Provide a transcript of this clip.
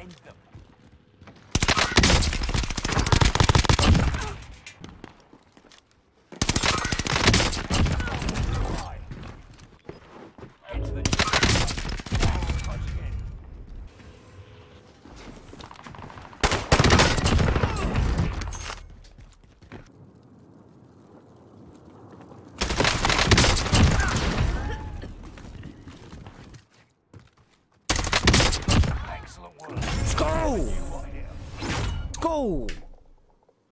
End them. Work. Go! Go!